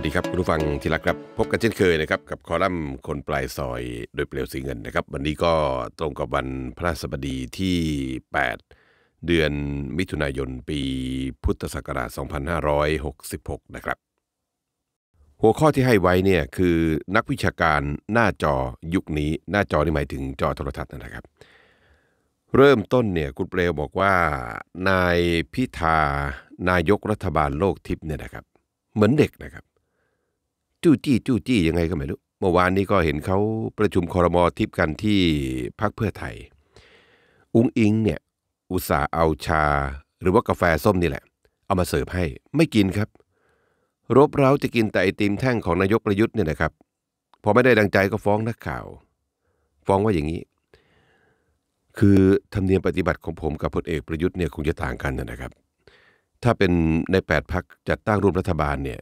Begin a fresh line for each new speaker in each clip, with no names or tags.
วัสดีครับคุณผู้ฟังที่รักครับ พบกันเช่นเคยนะครับกับคอลัมน์คนปลายซอยโดยเปลวสีเงินนะครับ วันนี้ก็ตรงกับวันพระราชบดีที่ 8 เดือนมิถุนายนปีพุทธศักราช 2566 นะครับ หัวข้อที่ให้ไว้เนี่ยคือนักวิชาการหน้าจอยุคนี้หน้าจอนี่หมายถึงจอโทรทัศน์นะครับ เริ่มต้นเนี่ยคุณเปลวบอกว่านายพิธานายกรัฐบาลโลกทิพย์เนี่ยนะครับเหมือนเด็กนะครับ จู้จี้จู้จี้ยังไงก็ไม่รู้ เมื่อวานนี้ก็เห็นเขาประชุมคอรมอทิพย์กันที่พักเพื่อไทย อุ้งอิงเนี่ยอุตส่าห์เอาชา หรือว่ากาแฟส้มนี่แหละ เอามาเสิร์ฟให้ไม่กินครับ รบเร้าจะกินแต่ไอติมแท่งของนายกประยุทธ์เนี่ยนะครับ พอไม่ได้ดังใจก็ฟ้องนักข่าว ฟ้องว่าอย่างนี้ คือธรรมเนียมปฏิบัติของผมกับพลเอกประยุทธ์เนี่ยคงจะต่างกันนะครับ ถ้าเป็นในแปดพักจัดตั้งร่วมรัฐบาลเนี่ย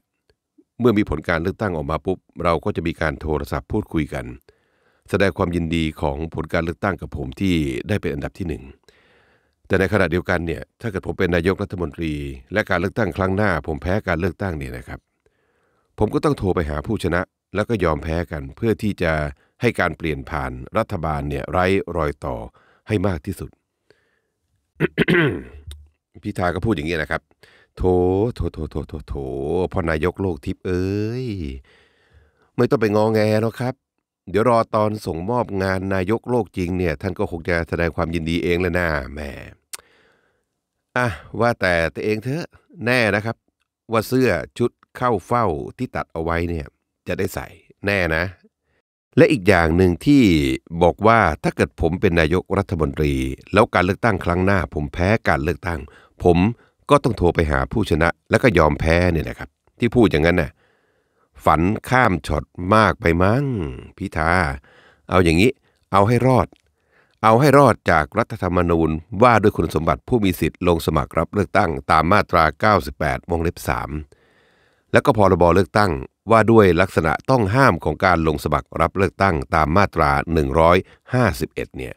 เมื่อมีผลการเลือกตั้งออกมาปุ๊บ เราก็จะมีการโทรศัพท์พูดคุยกัน แสดงความยินดีของผลการเลือกตั้งกับผมที่ได้เป็นอันดับที่หนึ่งแต่ในขณะเดียวกันเนี่ยถ้าเกิดผมเป็นนายกรัฐมนตรี และการเลือกตั้งครั้งหน้า ผมแพ้การเลือกตั้งเนี่ยนะครับ ผมก็ต้องโทรไปหาผู้ชนะ แล้วก็ยอมแพ้กัน เพื่อที่จะให้การเปลี่ยนผ่านรัฐบาลเนี่ยไร้รอยต่อให้มากที่สุดพิธาก็พูดอย่างนี้นะครับ โถโถโถโถโถโถพ่อนายกโลกทิพย์เอ้ย ไม่ต้องไปงอแงหรอกครับ เดี๋ยวรอตอนส่งมอบงานนายกโลกจริงเนี่ย ท่านก็คงจะแสดงความยินดีเองแล้วนะแหมอะว่าแต่ตัวเองเถอะแน่นะครับ ว่าเสื้อชุดเข้าเฝ้าที่ตัดเอาไว้เนี่ย จะได้ใส่แน่นะ และอีกอย่างหนึ่งที่บอกว่าถ้าเกิดผมเป็นนายกรัฐมนตรี แล้วการเลือกตั้งครั้งหน้า ผมแพ้การเลือกตั้ง ผม ก็ต้องโทรไปหาผู้ชนะแล้วก็ยอมแพ้เนี่ยนะครับ ที่พูดอย่างนั้นน่ะฝันข้ามช็อตมากไปมั้งพิธา เอาอย่างนี้ เอาให้รอด เอาให้รอดจากรัฐธรรมนูญว่าด้วยคุณสมบัติผู้มีสิทธิ์ลงสมัครรับเลือกตั้งตามมาตรา 98 วงเล็บ 3 แล้วก็พรบเลือกตั้งว่าด้วยลักษณะต้องห้ามของการลงสมัครรับเลือกตั้งตามมาตรา 151 เนี่ย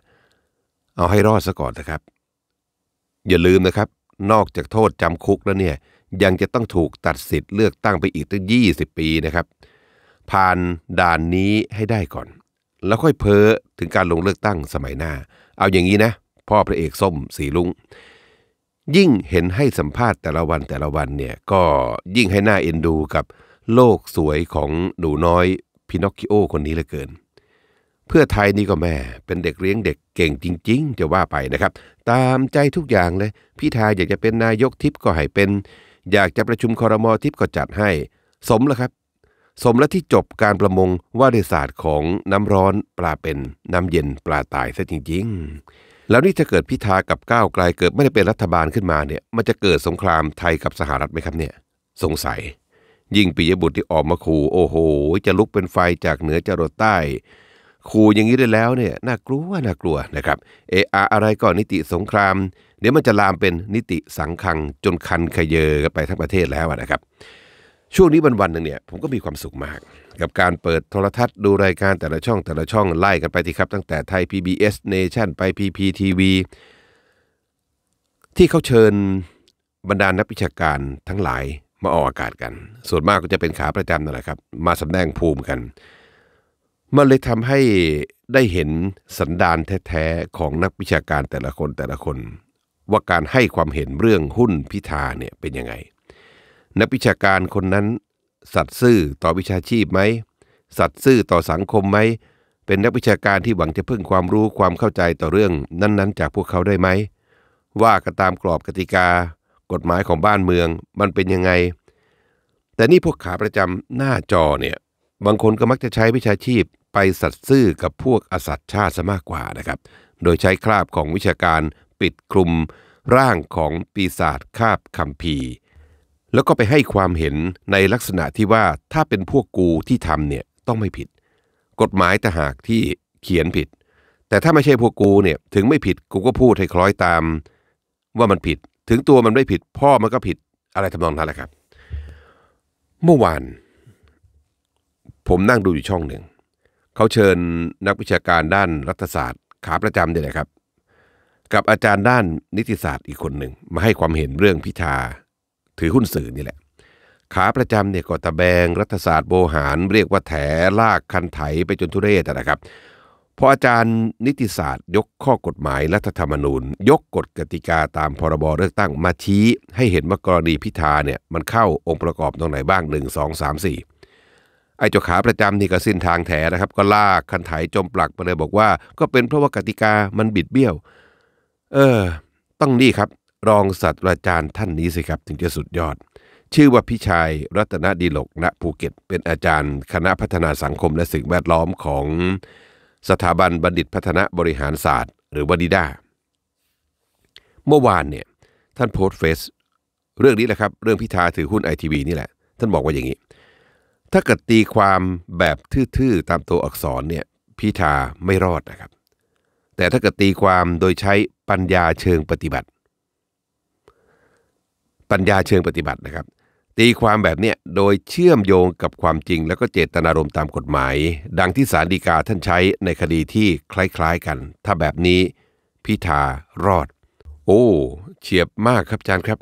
เอาให้รอดซะก่อนนะครับ อย่าลืมนะครับ นอกจากโทษจำคุกแล้วเนี่ยยังจะต้องถูกตัดสิทธิ์เลือกตั้งไปอีกตั้ง 20 ปีนะครับ ผ่านด่านนี้ให้ได้ก่อน แล้วค่อยเพ้อถึงการลงเลือกตั้งสมัยหน้า เอาอย่างนี้นะ พ่อพระเอกส้มสีลุง ยิ่งเห็นให้สัมภาษณ์แต่ละวันแต่ละวันเนี่ยก็ยิ่งให้หน้าเอ็นดูกับโลกสวยของหนูน้อยพินอคคิโอคนนี้เหลือเกิน เพื่อไทยนี่ก็แม่เป็นเด็กเลี้ยงเด็กเก่งจริง ๆ จะว่าไปนะครับ ตามใจทุกอย่างเลยพี่ทายอยากจะเป็นนายกทิพย์ก็ให้เป็น อยากจะประชุมคอรมอทิพย์ก็จัดให้ สมแล้วครับ สมแล้วที่จบการประมงว่าด้วยศาสตร์ของน้ำร้อนปลาเป็นน้ำเย็นปลาตายซะจริง ๆ แล้วนี่ถ้าเกิดพิธากับก้าวไกลเกิดไม่ได้เป็นรัฐบาลขึ้นมาเนี่ยมันจะเกิดสงครามไทยกับสหรัฐไหมครับเนี่ย สงสัย ยิ่งปิยบุตรที่ออกมาขู่โอ้โห จะลุกเป็นไฟจากเหนือจรดใต้ ขู่อย่างนี้ได้แล้วเนี่ยน่ากลัวน่ากลัวนะครับเอออะไรก็นิติสงคราม เดี๋ยวมันจะลามเป็นนิติสังคังจนคันขยเยอกันไปทั้งประเทศแล้วนะครับ ช่วงนี้วันวันๆหนึ่งเนี่ยผมก็มีความสุขมาก กับการเปิดโทรทัศน์ดูรายการแต่ละช่องแต่ละช่องไล่กันไปทีครับ ตั้งแต่ไทย PBS Nation ไป PPTV ที่เขาเชิญบรรดานักวิชาการทั้งหลายมาออกอากาศกัน ส่วนมากก็จะเป็นขาประจำนั่นแหละครับ มาสำแดงภูมิกัน มันเลยทำให้ได้เห็นสันดานแท้ๆของนักวิชาการแต่ละคนแต่ละคน ว่าการให้ความเห็นเรื่องหุ้นพิธาเนี่ยเป็นยังไง นักวิชาการคนนั้น สัตย์ซื่อต่อวิชาชีพไหมสัตย์ซื่อต่อสังคมไหมเป็นนักวิชาการที่หวังจะพึ่งความรู้ความเข้าใจต่อเรื่องนั้นๆ จากพวกเขาได้ไหมว่ากันตามกรอบกติกา กฎหมายของบ้านเมืองมันเป็นยังไง แต่นี่พวกขาประจำหน้าจอเนี่ยบางคนก็มักจะใช้วิชาชีพ ไปสัตย์ซื่อกับพวกอสัตย์ชาติซะมากกว่านะครับ โดยใช้คราบของวิชาการปิดคลุมร่างของปีศาจคาบคัมภีแล้วก็ไปให้ความเห็นในลักษณะที่ว่าถ้าเป็นพวกกูที่ทำเนี่ยต้องไม่ผิด กฎหมายแต่หากที่เขียนผิด แต่ถ้าไม่ใช่พวกกูเนี่ยถึงไม่ผิดกูก็พูดให้คล้อยตาม ว่ามันผิด ถึงตัวมันไม่ผิด พ่อมันก็ผิดอะไรทำนองนั้นแหละครับ เมื่อวาน ผมนั่งดูอยู่ช่องหนึ่ง เขาเชิญนักวิชาการด้านรัฐศาสตร์ขาประจำเนี่ยนะครับ กับอาจารย์ด้านนิติศาสตร์อีกคนหนึ่งมาให้ความเห็นเรื่องพิธาถือหุ้นสื่อนี่แหละ ขาประจำเนี่ยก็ตะแบงรัฐศาสตร์โบหาร เรียกว่าแถลากคันไถไปจนทุเรศนะครับพออาจารย์นิติศาสตร์ ยกข้อกฎหมายรัฐธรรมนูญ ยกกฎกติกาตามพรบเลือกตั้งมาชี้ ให้เห็นว่ากรณีพิธาเนี่ยมันเข้าองค์ประกอบตรงไหนบ้าง1 2 3 4 ไอ้เจ้าขาประจำนี่ก็สิ้นทางแถนะครับ ก็ลากคันไถจมปลักไปเลยบอกว่า ก็เป็นเพราะว่ากติกามันบิดเบี้ยว เออ ต้องนี่ครับ รองศาสตราจารย์ท่านนี้สิครับถึงจะสุดยอด ชื่อว่าพิชัยรัตนดีหลกณภูเก็ต เป็นอาจารย์ คณะพัฒนาสังคมและสิ่งแวดล้อมของสถาบันบัณฑิตพัฒนาบริหารศาสตร์ หรือวดิดาเมื่อวานเนี่ยท่านโพสต์เฟซเรื่องนี้แหละครับ เรื่องพิธาถือหุ้นไอทีวีนี่แหละ ท่านบอกว่าอย่างนี้ ถ้าเกิดตีความแบบทื่อๆตามตัวอักษรเนี่ยพิธาไม่รอดนะครับ แต่ถ้าเกิดตีความโดยใช้ปัญญาเชิงปฏิบัติ ปัญญาเชิงปฏิบัตินะครับ ตีความแบบเนี้ยโดยเชื่อมโยงกับความจริง แล้วก็เจตนารมณ์ตามกฎหมาย ดังที่สารดีกาท่านใช้ในคดีที่คล้ายๆกัน ถ้าแบบนี้พิธารอด โอ้ เฉียบมากครับอาจารย์ครับ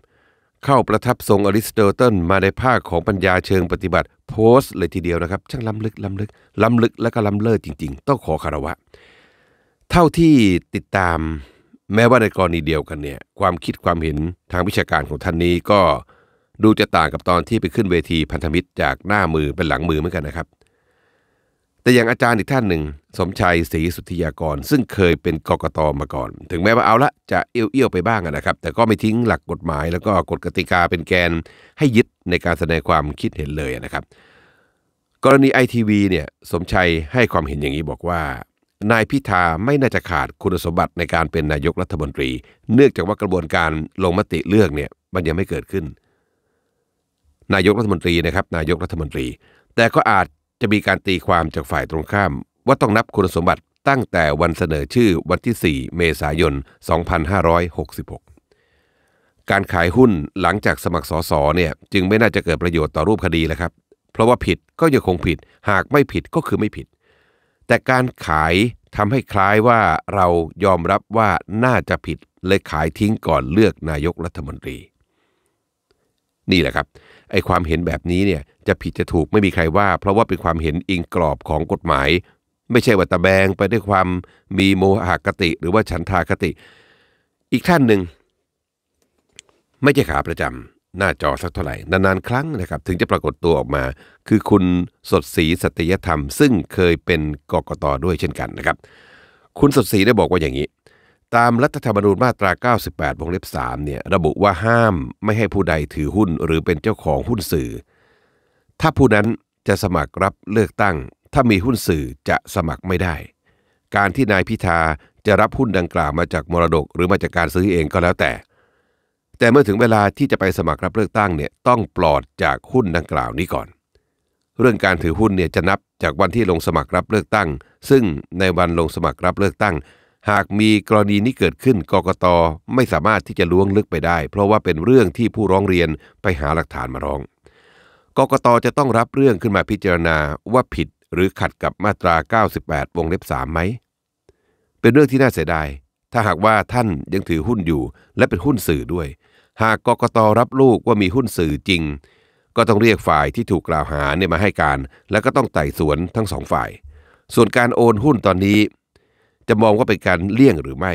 เข้าประทับทรงอริสโตเติลมาในภาคของปัญญาเชิงปฏิบัติโพสต์เลยทีเดียวนะครับ ช่างล้ำลึกล้ำลึกล้ำลึกและก็ล้ำเลิศจริง ๆ ต้องขอคารวะ เท่าที่ติดตามแม้ว่าในกรณีเดียวกันเนี่ยความคิดความเห็นทางวิชาการของท่านนี้ก็ดูจะต่างกับตอนที่ไปขึ้นเวทีพันธมิตรจากหน้ามือเป็นหลังมือเหมือนกันนะครับ แต่อย่างอาจารย์อีกท่านหนึ่ง สมชัยศรีสุทธิยากร ซึ่งเคยเป็นกกตมาก่อน ถึงแม้ว่าเอาละจะเอี้ยวๆไปบ้างนะครับ แต่ก็ไม่ทิ้งหลักกฎหมาย แล้วก็กฎกติกาเป็นแกนให้ยึดในการแสดงความคิดเห็นเลยนะครับ กรณีไอทีวีเนี่ยสมชัยให้ความเห็นอย่างนี้บอกว่า นายพิธาไม่น่าจะขาดคุณสมบัติในการเป็นนายกรัฐมนตรี เนื่องจากว่ากระบวนการลงมติเลือกเนี่ยมันยังไม่เกิดขึ้น นายกรัฐมนตรีนะครับ นายกรัฐมนตรี แต่ก็อาจ จะมีการตีความจากฝ่ายตรงข้าม ว่าต้องนับคุณสมบัติตั้งแต่วันเสนอชื่อวันที่ 4 เมษายน 2566 การขายหุ้นหลังจากสมัครสสเนี่ยจึงไม่น่าจะเกิดประโยชน์ต่อรูปคดีแล้วครับ เพราะว่าผิดก็ยังคงผิด หากไม่ผิดก็คือไม่ผิด แต่การขายทำให้คล้ายว่าเรายอมรับว่าน่าจะผิดเลยขายทิ้งก่อนเลือกนายกรัฐมนตรี นี่แหละครับ ไอ้ความเห็นแบบนี้เนี่ยจะผิดจะถูกไม่มีใครว่า เพราะว่าเป็นความเห็นอิงกรอบของกฎหมาย ไม่ใช่ว่าตะแบงไปด้วยความมีโมหคติ หรือว่าฉันทาคติ อีกท่านหนึ่งไม่ใช่ขาประจำหน้าจอสักเท่าไหร่ นานๆ ครั้งนะครับ ถึงจะปรากฏตัวออกมา คือคุณสดศรีสัตยธรรม ซึ่งเคยเป็นกกตด้วยเช่นกันนะครับ คุณสดศรีได้บอกว่าอย่างนี้ ตามรัฐธรรมนูญมาตรา 98 วงเล็บ 3 เนี่ยระบุว่าห้ามไม่ให้ผู้ใดถือหุ้นหรือเป็นเจ้าของหุ้นสื่อ ถ้าผู้นั้นจะสมัครรับเลือกตั้ง ถ้ามีหุ้นสื่อจะสมัครไม่ได้ การที่นายพิธาจะรับหุ้นดังกล่าวมาจากมรดกหรือมาจากการซื้อเองก็แล้วแต่ แต่เมื่อถึงเวลาที่จะไปสมัครรับเลือกตั้งเนี่ยต้องปลอดจากหุ้นดังกล่าวนี้ก่อน เรื่องการถือหุ้นเนี่ยจะนับจากวันที่ลงสมัครรับเลือกตั้ง ซึ่งในวันลงสมัครรับเลือกตั้ง หากมีกรณีนี้เกิดขึ้นกกตไม่สามารถที่จะล้วงลึกไปได้ เพราะว่าเป็นเรื่องที่ผู้ร้องเรียนไปหาหลักฐานมาร้อง กกตจะต้องรับเรื่องขึ้นมาพิจารณาว่าผิดหรือขัดกับมาตรา 98 วงเล็บ3ไหม เป็นเรื่องที่น่าเสียดาย ถ้าหากว่าท่านยังถือหุ้นอยู่ และเป็นหุ้นสื่อด้วย หากกกตรับลูกว่ามีหุ้นสื่อจริง ก็ต้องเรียกฝ่ายที่ถูกกล่าวหาเนี่ยมาให้การ แล้วก็ต้องไต่สวนทั้งสองฝ่าย ส่วนการโอนหุ้นตอนนี้ จะมองว่าเป็นการเลี่ยงหรือไม่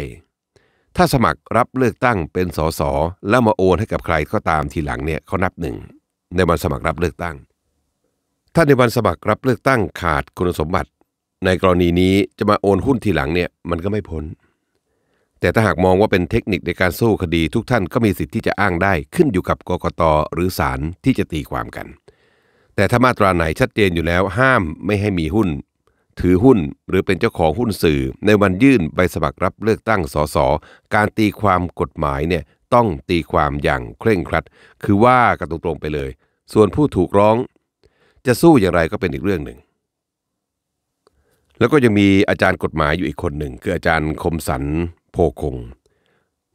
ถ้าสมัครรับเลือกตั้งเป็นสสแล้วมาโอนให้กับใครก็ตามทีหลังเนี่ยเขานับหนึ่งในวันสมัครรับเลือกตั้ง ถ้าในวันสมัครรับเลือกตั้งขาดคุณสมบัติ ในกรณีนี้จะมาโอนหุ้นทีหลังเนี่ยมันก็ไม่พ้น แต่ถ้าหากมองว่าเป็นเทคนิคในการสู้คดีทุกท่านก็มีสิทธิ์ที่จะอ้างได้ขึ้นอยู่กับกกตหรือศาลที่จะตีความกัน แต่ถ้ามาตราไหนชัดเจนอยู่แล้วห้ามไม่ให้มีหุ้น ถือหุ้นหรือเป็นเจ้าของหุ้นสื่อ ในวันยื่นใบสมัครรับเลือกตั้งสสการตีความกฎหมายเนี่ยต้องตีความอย่างเคร่งครัด คือว่ากันตรงๆไปเลย ส่วนผู้ถูกร้อง จะสู้อย่างไรก็เป็นอีกเรื่องหนึ่ง แล้วก็ยังมีอาจารย์กฎหมายอยู่อีกคนหนึ่ง คืออาจารย์คมสันโพคง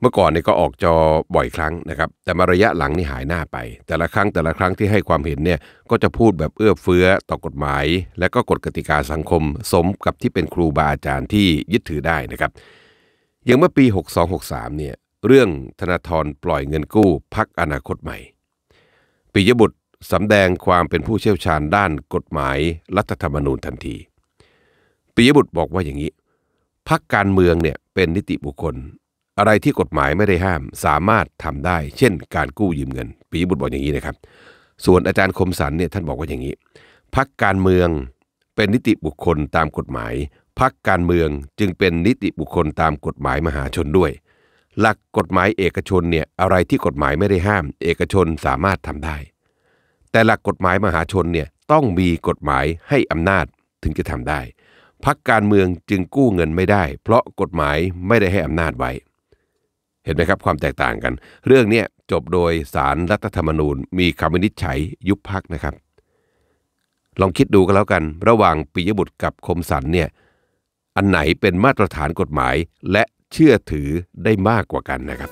เมื่อก่อนเนี่ยก็ออกจอบ่อยครั้งนะครับ แต่มาระยะหลังนี่หายหน้าไป แต่ละครั้งแต่ละครั้งที่ให้ความเห็นเนี่ยก็จะพูดแบบเอื้อเฟื้อต่อกฎหมาย และก็กฎกติกาสังคม สมกับที่เป็นครูบาอาจารย์ที่ยึดถือได้นะครับ อย่างเมื่อปี 6263เนี่ยเรื่องธนาธรปล่อยเงินกู้พักอนาคตใหม่ปิยบุตรสำแดงความเป็นผู้เชี่ยวชาญด้านกฎหมายรัฐธรรมนูญทันทีปิยบุตรบอกว่าอย่างนี้พักการเมืองเนี่ยเป็นนิติบุคคล อะไรที่กฎหมายไม่ได้ห้ามสามารถทำได้ เช่น การกู้ยืมเงินปิยบุตรบอกอย่างนี้นะครับ ส่วนอาจารย์คมสันเนี่ยท่านบอกว่าอย่างนี้พักการเมืองเป็นนิติบุคคลตามกฎหมายพักการเมืองจึงเป็นนิติบุคคลตามกฎหมายมหาชนด้วย หลักกฎหมายเอกชนเนี่ยอะไรที่กฎหมายไม่ได้ห้าม เอกชนสามารถทำได้ แต่หลักกฎหมายมหาชนเนี่ยต้องมีกฎหมายให้อำนาจถึงจะทำได้พักการเมืองจึงกู้เงินไม่ได้ เพราะกฎหมายไม่ได้ให้อำนาจไว้ เห็นไหมครับความแตกต่างกัน เรื่องนี้จบโดยสารรัฐธรรมนูญ มีคำวินิจฉัยยุบพักนะครับ ลองคิดดูกันแล้วกัน ระหว่างปิยบุตรกับคมสันเนี่ยอันไหนเป็นมาตรฐานกฎหมายและเชื่อถือได้มากกว่ากันนะครับ